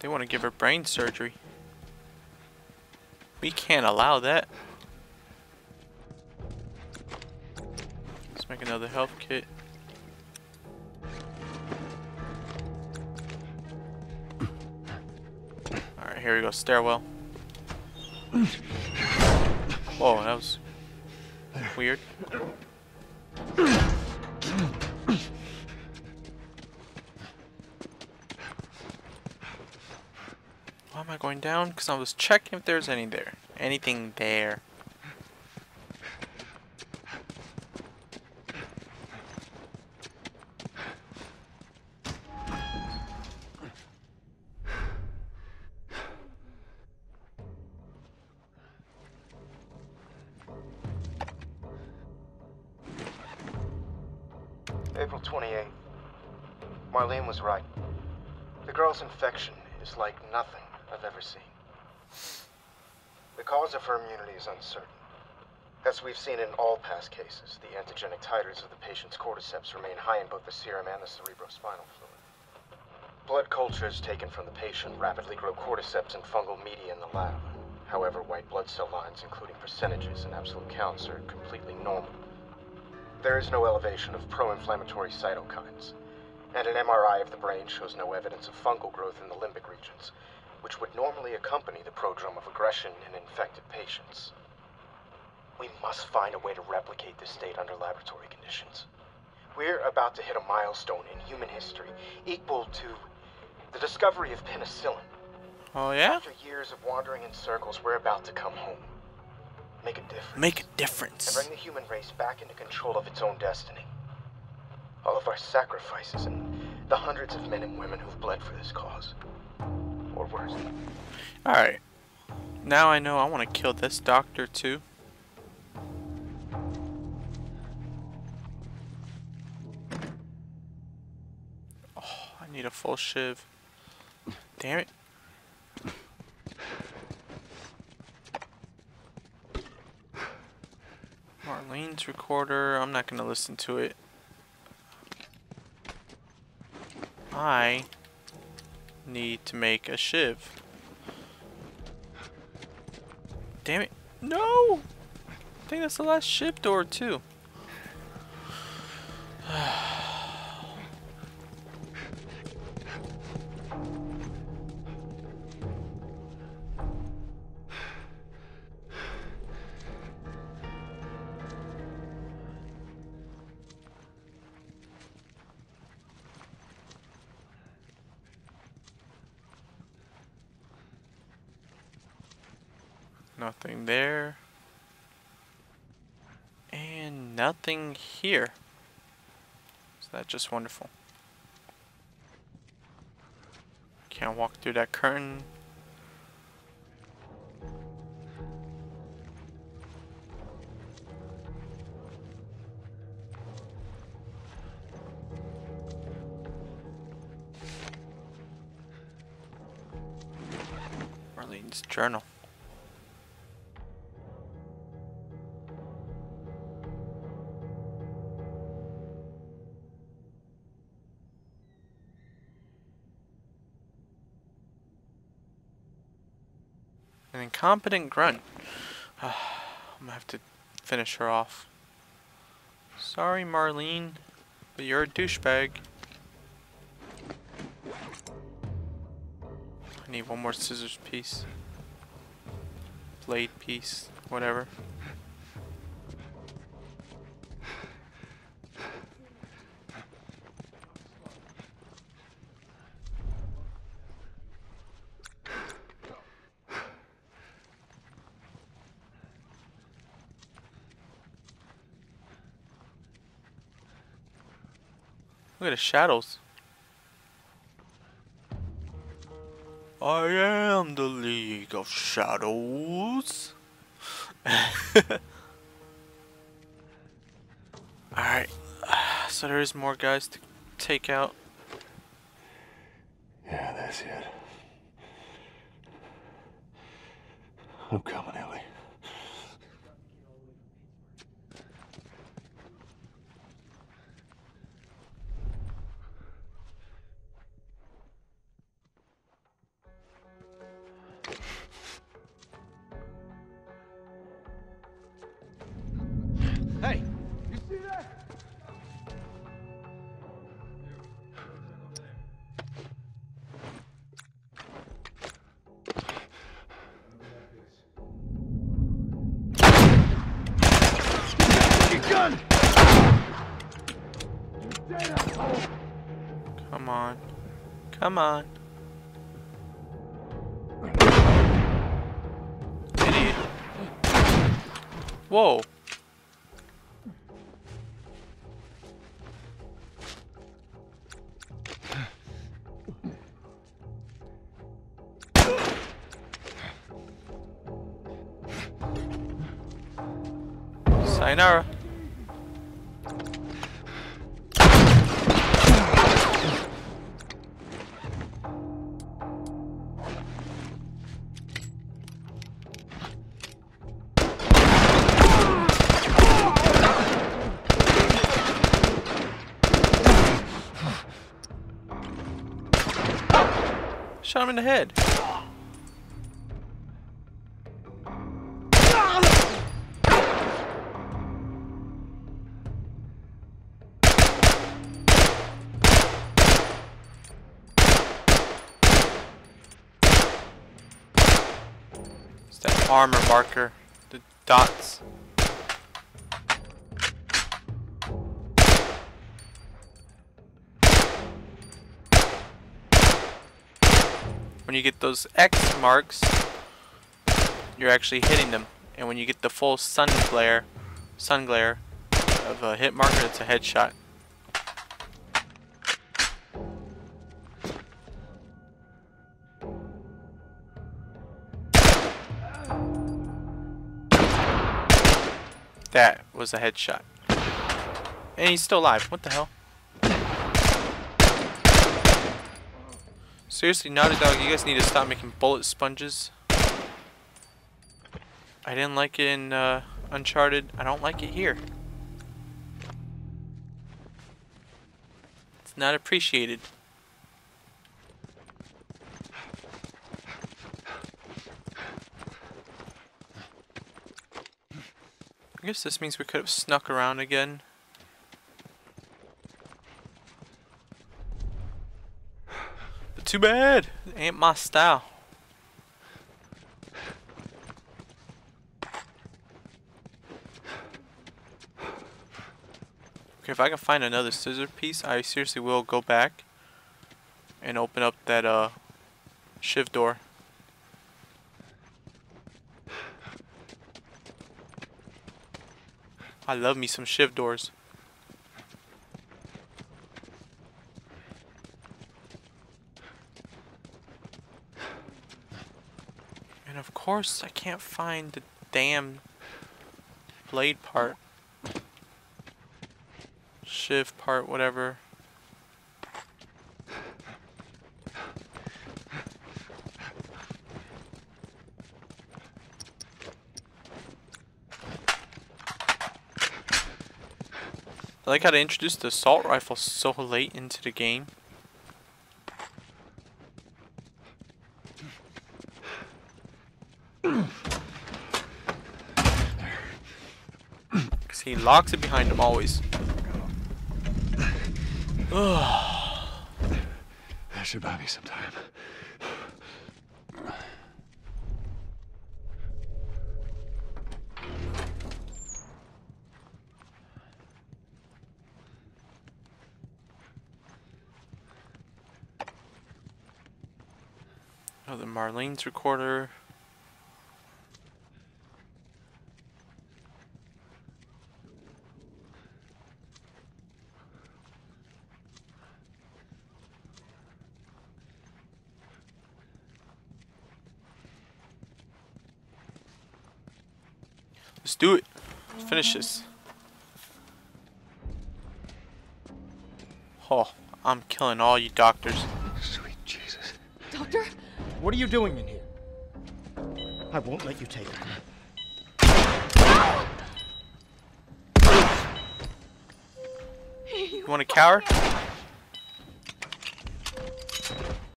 They want to give her brain surgery. We can't allow that. Let's make another health kit. Alright, here we go. Stairwell. Whoa, that was weird. Am I going down? Because I was checking if there's any there. Anything there. April 28th. Marlene was right. The girl's infection is like nothing I've ever seen. The cause of her immunity is uncertain. As we've seen in all past cases, the antigenic titers of the patient's cordyceps remain high in both the serum and the cerebrospinal fluid. Blood cultures taken from the patient rapidly grow cordyceps and fungal media in the lab. However, white blood cell lines, including percentages and absolute counts, are completely normal. There is no elevation of pro-inflammatory cytokines, and an MRI of the brain shows no evidence of fungal growth in the limbic regions, which would normally accompany the prodrome of aggression in infected patients. We must find a way to replicate this state under laboratory conditions. We're about to hit a milestone in human history equal to the discovery of penicillin. Oh yeah? After years of wandering in circles, we're about to come home. Make a difference. Make a difference. and bring the human race back into control of its own destiny. All of our sacrifices and the hundreds of men and women who've bled for this cause. Alright. Now I know I want to kill this doctor too. Oh, I need a full shiv. Damn it. Marlene's recorder, I'm not gonna listen to it. I need to make a shiv. Damn it. No! I think that's the last shiv door too. Nothing there. And nothing here. Is that just wonderful? Can't walk through that curtain. Marlene's journal. An incompetent grunt. I'm gonna have to finish her off. Sorry, Marlene, but you're a douchebag. I need one more scissors piece. Blade piece, whatever. Look at the shadows. I am the League of Shadows. Alright, so there is more guys to take out. Yeah, that's it. I'm coming, Ellie. gun! Come on. Come on. Idiot. Whoa. Sayonara. Shot him in the head. It's that armor marker, the dots. When you get those X marks, you're actually hitting them. And when you get the full sun glare, sun glare of a hit marker, it's a headshot. That was a headshot. And he's still alive. What the hell? Seriously, Naughty Dog, you guys need to stop making bullet sponges. I didn't like it in uh, Uncharted. I don't like it here. It's not appreciated. I guess this means we could have snuck around again. Too bad. It ain't my style. Okay, if I can find another scissor piece, I seriously will go back and open up that uh shiv door. I love me some shiv doors. And of course, I can't find the damn blade part. Shiv part, whatever. I like how they introduced the assault rifle so late into the game. Because he locks it behind him always. That should buy me some time. Oh, the Marlene's recorder. Let's do it. Let's finish this. Oh, I'm killing all you doctors. Sweet Jesus. Doctor? What are you doing in here? I won't let you take it. You want to cower?